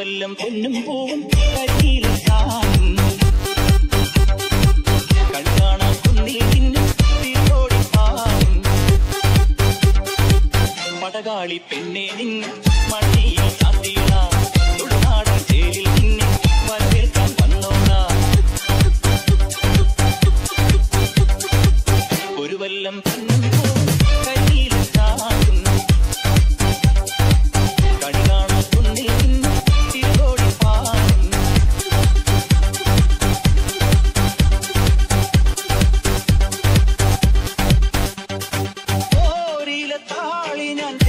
വല്ലം പൊന്നും പൂവും പാടും പടകാളി പെണ്ണെ നിന്നും മടിയിൽ ഒരു വല്ലം പൊന്നും opinión.